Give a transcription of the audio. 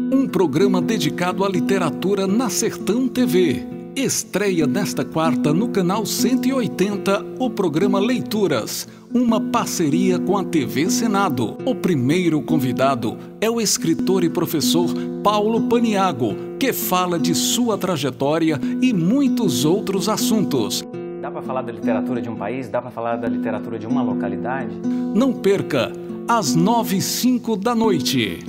Um programa dedicado à literatura na Sertão TV. Estreia nesta quarta no canal 180 o programa Leituras, uma parceria com a TV Senado. O primeiro convidado é o escritor e professor Paulo Paniago, que fala de sua trajetória e muitos outros assuntos. Dá para falar da literatura de um país? Dá para falar da literatura de uma localidade? Não perca, às nove e cinco da noite.